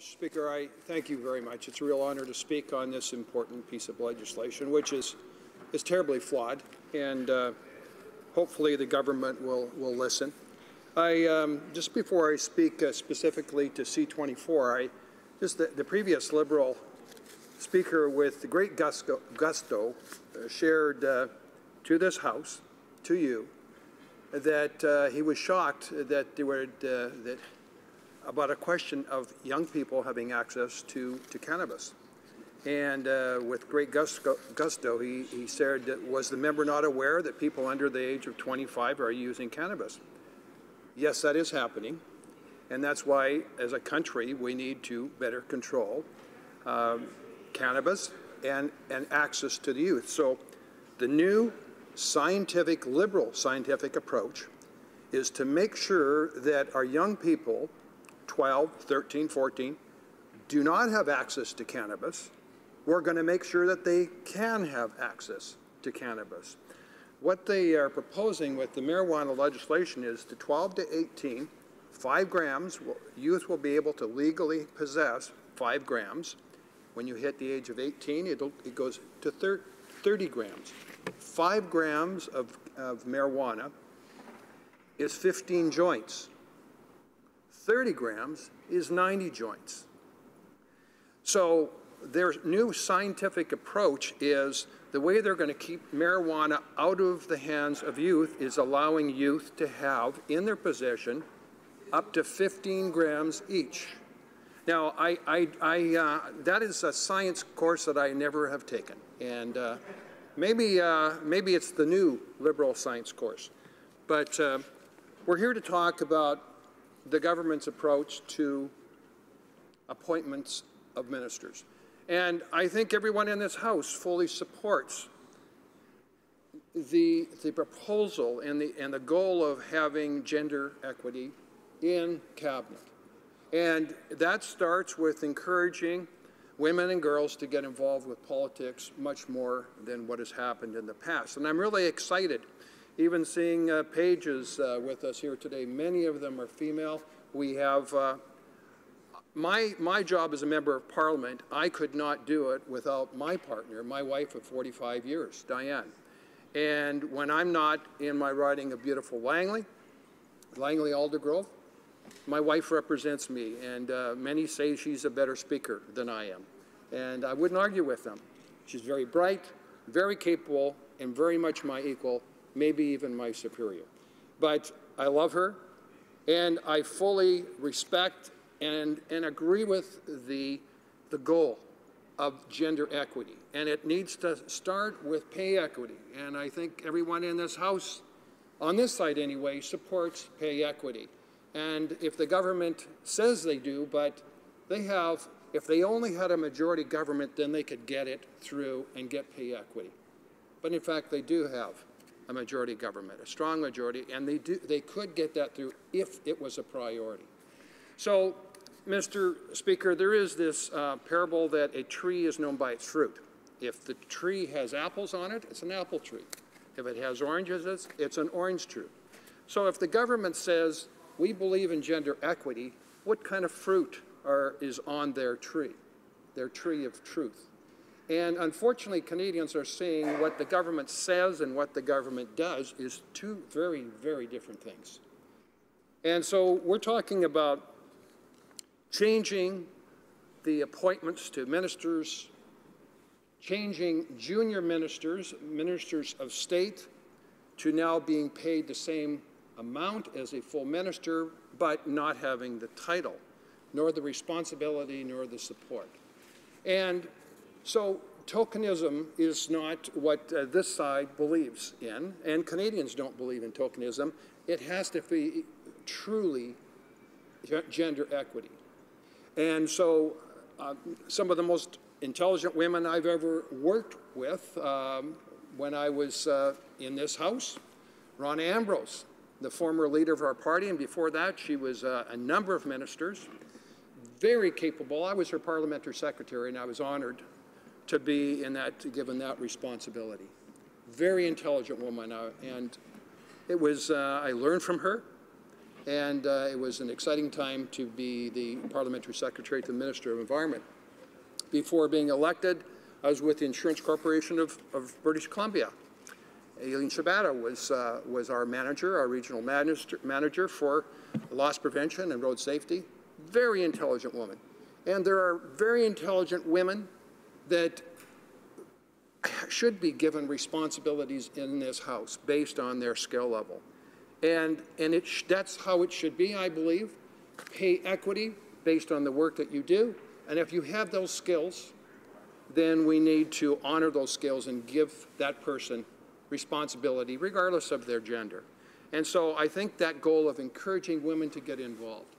Mr. Speaker, I thank you very much. It's a real honor to speak on this important piece of legislation, which is, is terribly flawed, and uh, hopefully the government will, will listen. I, um, just before I speak uh, specifically to C-24, I, just the, the, previous Liberal speaker with great gusto, gusto uh, shared uh, to this House, to you, that uh, he was shocked that there were, uh, that about a question of young people having access to, to cannabis. And uh, with great gusto, gusto he, he said, was the member not aware that people under the age of 25 are using cannabis? Yes, that is happening. And that's why, as a country, we need to better control um, cannabis and, and access to the youth. So the new scientific, liberal scientific approach is to make sure that our young people 12, 13, 14 do not have access to cannabis, we're going to make sure that they can have access to cannabis. What they are proposing with the marijuana legislation is to 12 to 18, 5 grams, youth will be able to legally possess 5 grams. When you hit the age of 18, it goes to 30 grams. 5 grams of, of marijuana is 15 joints. 30 grams is 90 joints. So their new scientific approach is the way they're going to keep marijuana out of the hands of youth is allowing youth to have in their possession up to 15 grams each. Now, I, I, I, uh, that is a science course that I never have taken, and uh, maybe, uh, maybe it's the new liberal science course. But uh, we're here to talk about the government's approach to appointments of ministers. And I think everyone in this House fully supports the, the proposal and the, and the goal of having gender equity in cabinet. And that starts with encouraging women and girls to get involved with politics much more than what has happened in the past. And I'm really excited even seeing uh, pages uh, with us here today. Many of them are female. We have uh, my, my job as a member of parliament, I could not do it without my partner, my wife of 45 years, Diane. And when I'm not in my riding of beautiful Langley, Langley Aldergrove, my wife represents me, and uh, many say she's a better speaker than I am. And I wouldn't argue with them. She's very bright, very capable, and very much my equal, maybe even my superior. But I love her, and I fully respect and, and agree with the, the goal of gender equity. And it needs to start with pay equity. And I think everyone in this House, on this side anyway, supports pay equity. And if the government says they do, but they have, if they only had a majority government, then they could get it through and get pay equity. But in fact, they do have a majority government, a strong majority, and they, do, they could get that through if it was a priority. So Mr. Speaker, there is this uh, parable that a tree is known by its fruit. If the tree has apples on it, it's an apple tree. If it has oranges, it's an orange tree. So if the government says, we believe in gender equity, what kind of fruit are, is on their tree, their tree of truth? And unfortunately, Canadians are seeing what the government says and what the government does is two very, very different things. And so we're talking about changing the appointments to ministers, changing junior ministers, ministers of state, to now being paid the same amount as a full minister, but not having the title, nor the responsibility, nor the support. And so tokenism is not what uh, this side believes in, and Canadians don't believe in tokenism. It has to be truly gender equity. And so uh, some of the most intelligent women I've ever worked with um, when I was uh, in this house, Rona Ambrose, the former leader of our party, and before that she was uh, a number of ministers, very capable. I was her parliamentary secretary and I was honored to be in that, given that responsibility. Very intelligent woman, uh, and it was, uh, I learned from her, and uh, it was an exciting time to be the parliamentary secretary to the Minister of Environment. Before being elected, I was with the Insurance Corporation of, of British Columbia. Aileen Shabata was, uh, was our manager, our regional manager, manager for loss prevention and road safety. Very intelligent woman. And there are very intelligent women that should be given responsibilities in this House based on their skill level. And, and it that's how it should be, I believe. Pay equity based on the work that you do. And if you have those skills, then we need to honor those skills and give that person responsibility, regardless of their gender. And so I think that goal of encouraging women to get involved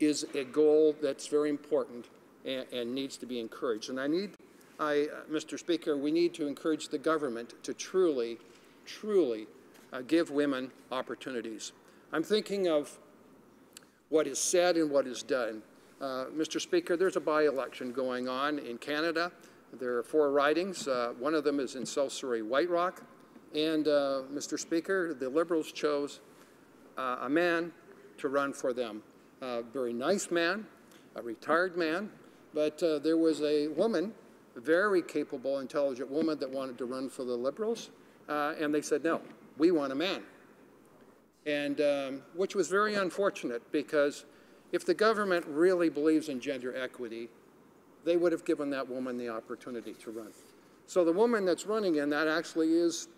is a goal that's very important and, and needs to be encouraged. And I need, I, uh, Mr. Speaker, we need to encourage the government to truly, truly uh, give women opportunities. I'm thinking of what is said and what is done. Uh, Mr. Speaker, there's a by-election going on in Canada. There are four ridings. Uh, one of them is in South Surrey White Rock. And, uh, Mr. Speaker, the Liberals chose uh, a man to run for them. A very nice man, a retired man, but there was a woman, very capable, intelligent woman that wanted to run for the Liberals, uh, and they said, no, we want a man. And um, which was very unfortunate because if the government really believes in gender equity, they would have given that woman the opportunity to run. So the woman that's running in that actually is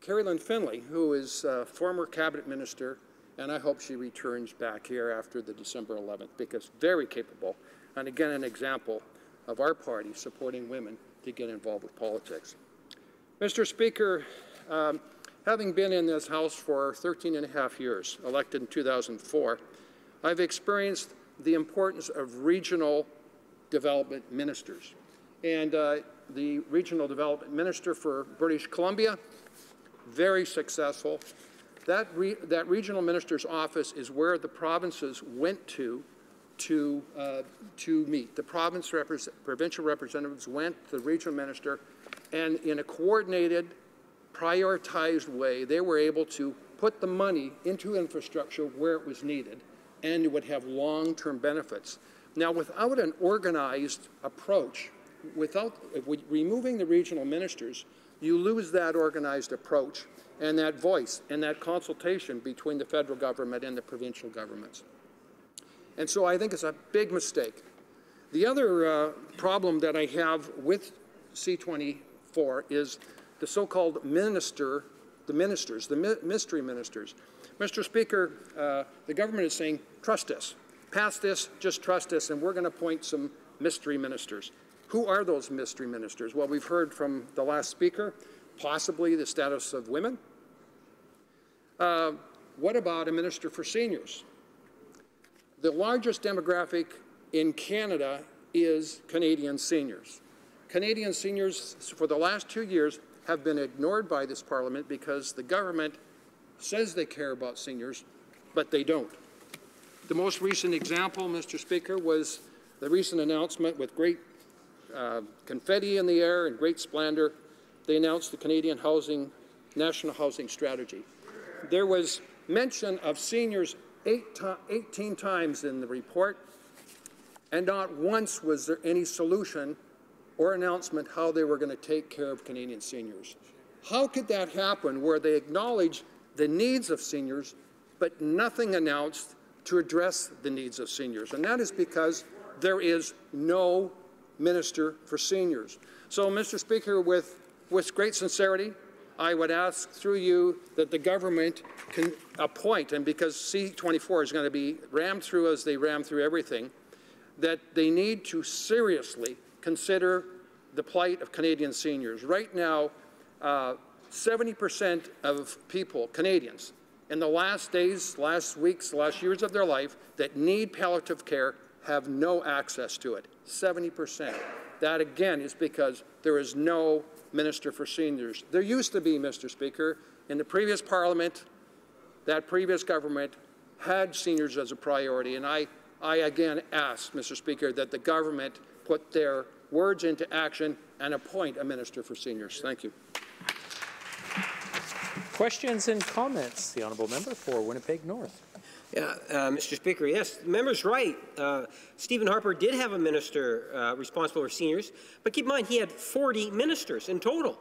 Kerry-Lynne Findlay, who is a former cabinet minister, and I hope she returns back here after the December 11th because very capable, and again an example of our party supporting women to get involved with politics. Mr. Speaker, um, having been in this House for 13 and a half years, elected in 2004, I've experienced the importance of regional development ministers. And uh, the regional development minister for British Columbia very successful. That, re that regional minister's office is where the provinces went to to, uh, to meet. The province repre provincial representatives went to the regional minister, and in a coordinated, prioritized way, they were able to put the money into infrastructure where it was needed, and it would have long-term benefits. Now, without an organized approach, without removing the regional ministers, you lose that organized approach and that voice and that consultation between the federal government and the provincial governments. And so I think it's a big mistake. The other uh, problem that I have with C24 is the so-called minister, the ministers, the mi mystery ministers. Mr. Speaker, uh, the government is saying, trust us. Pass this, just trust us, and we're going to appoint some mystery ministers. Who are those mystery ministers? Well, we've heard from the last speaker, possibly the status of women. Uh, what about a minister for seniors? The largest demographic in Canada is Canadian seniors. Canadian seniors, for the last two years, have been ignored by this parliament because the government says they care about seniors, but they don't. The most recent example, Mr. Speaker, was the recent announcement with great uh, confetti in the air and great splendor, they announced the Canadian Housing, National Housing Strategy. There was mention of seniors eight 18 times in the report, and not once was there any solution or announcement how they were going to take care of Canadian seniors. How could that happen where they acknowledge the needs of seniors, but nothing announced to address the needs of seniors? And that is because there is no minister for seniors. So, Mr. Speaker, with, with great sincerity, I would ask through you that the government can appoint, and because C24 is going to be rammed through as they ram through everything, that they need to seriously consider the plight of Canadian seniors. Right now, 70% uh, of people, Canadians, in the last days, last weeks, last years of their life that need palliative care have no access to it. 70%. That again is because there is no minister for seniors. There used to be, Mr. Speaker, in the previous parliament, that previous government had seniors as a priority. And I, I again ask, Mr. Speaker, that the government put their words into action and appoint a minister for seniors. Thank you. Questions and comments? The honourable member for Winnipeg North. Yeah, uh, Mr. Speaker, yes, the member's right. Uh, Stephen Harper did have a minister uh, responsible for seniors, but keep in mind he had 40 ministers in total.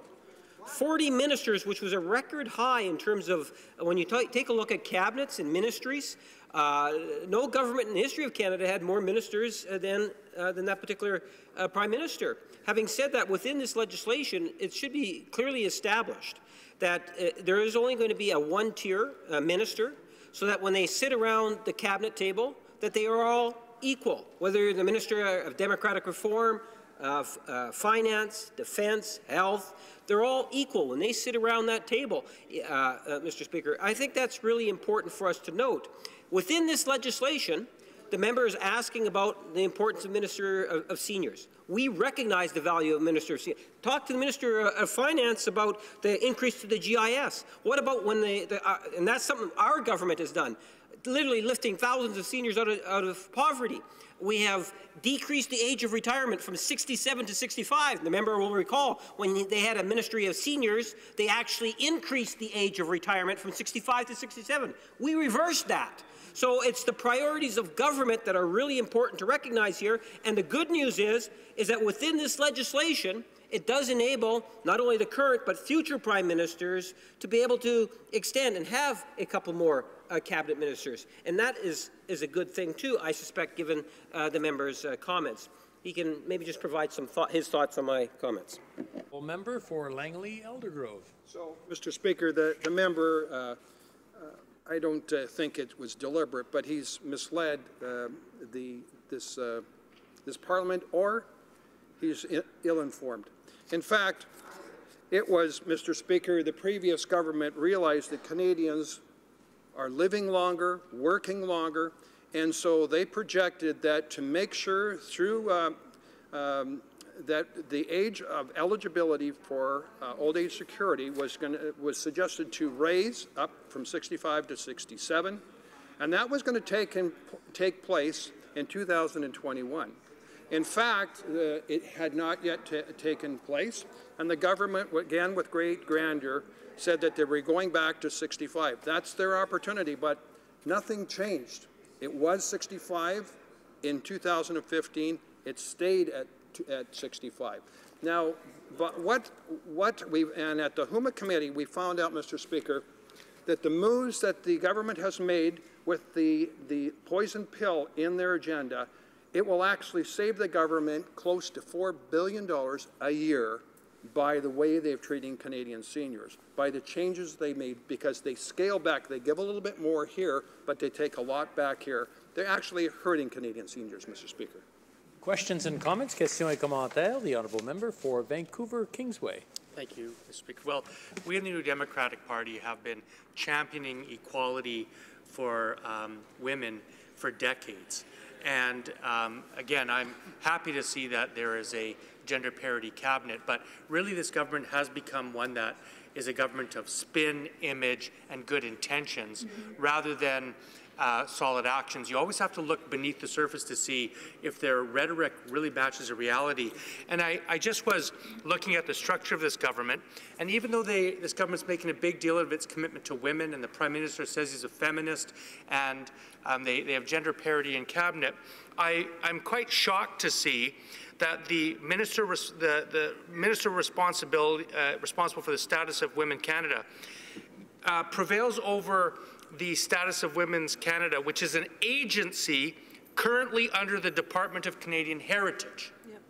40 ministers, which was a record high in terms of when you take a look at cabinets and ministries. Uh, no government in the history of Canada had more ministers uh, than, uh, than that particular uh, prime minister. Having said that, within this legislation, it should be clearly established that uh, there is only going to be a one-tier uh, minister, so that when they sit around the cabinet table, that they are all equal, whether you're the Minister of Democratic Reform, uh, uh, finance, defense, health, they're all equal when they sit around that table, uh, uh, Mr. Speaker. I think that's really important for us to note. Within this legislation, the member is asking about the importance of Minister of, of Seniors. We recognize the value of Minister of Seniors. Talk to the Minister of Finance about the increase to the GIS. What about when they, the, uh, and that's something our government has done, literally lifting thousands of seniors out of, out of poverty. We have decreased the age of retirement from 67 to 65. The member will recall when they had a Ministry of Seniors, they actually increased the age of retirement from 65 to 67. We reversed that. So it's the priorities of government that are really important to recognize here. And the good news is, is that within this legislation, it does enable not only the current but future prime ministers to be able to extend and have a couple more uh, cabinet ministers. And that is, is a good thing too, I suspect, given uh, the member's uh, comments. He can maybe just provide some thought, his thoughts on my comments. Well, member for Langley Aldergrove. So, Mr. Speaker, the, the member uh, I don't uh, think it was deliberate, but he's misled uh, the, this, uh, this Parliament or he's ill-informed. In fact, it was, Mr. Speaker, the previous government realized that Canadians are living longer, working longer, and so they projected that to make sure through uh, um, that the age of eligibility for uh, old age security was, gonna, was suggested to raise up from 65 to 67, and that was going to take, in, take place in 2021. In fact, uh, it had not yet taken place, and the government, again with great grandeur, said that they were going back to 65. That's their opportunity, but nothing changed. It was 65 in 2015. It stayed at at 65. Now, but what, what we, and at the HUMA committee, we found out, Mr. Speaker, that the moves that the government has made with the, the poison pill in their agenda, it will actually save the government close to $4 billion a year by the way they're treating Canadian seniors, by the changes they made, because they scale back. They give a little bit more here, but they take a lot back here. They're actually hurting Canadian seniors, Mr. Speaker. Questions and comments? Questions et commentaires. The honourable member for Vancouver Kingsway. Thank you, Mr. Speaker. Well, we in the New Democratic Party have been championing equality for um, women for decades. And um, again, I'm happy to see that there is a gender parity cabinet, but really this government has become one that is a government of spin, image, and good intentions, mm -hmm. rather than uh, solid actions. You always have to look beneath the surface to see if their rhetoric really matches a reality. And I, I just was looking at the structure of this government, and even though they, this government's making a big deal of its commitment to women, and the Prime Minister says he's a feminist, and um, they, they have gender parity in cabinet, I, I'm quite shocked to see that the minister, the, the minister responsibility, uh, responsible for the status of Women Canada uh, prevails over the Status of Women's Canada, which is an agency currently under the Department of Canadian Heritage. Yep.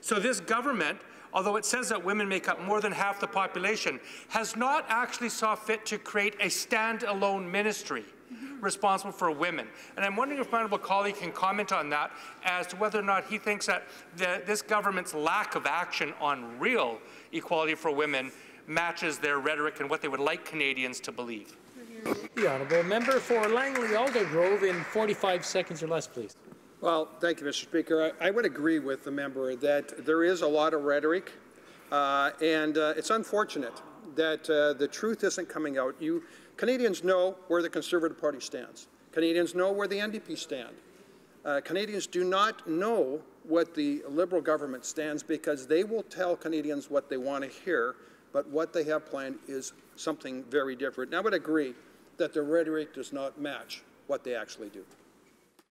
So this government, although it says that women make up more than half the population, has not actually saw fit to create a standalone ministry mm-hmm. responsible for women. And I'm wondering if my honourable colleague can comment on that as to whether or not he thinks that the, this government's lack of action on real equality for women matches their rhetoric and what they would like Canadians to believe. The honourable member for Langley Aldergrove in 45 seconds or less, please. Well, thank you, Mr. Speaker. I, I would agree with the member that there is a lot of rhetoric, uh, and uh, it's unfortunate that uh, the truth isn't coming out. You Canadians know where the Conservative Party stands. Canadians know where the NDP stand. Uh, Canadians do not know what the Liberal government stands because they will tell Canadians what they want to hear, but what they have planned is something very different. And I would agree that their rhetoric does not match what they actually do.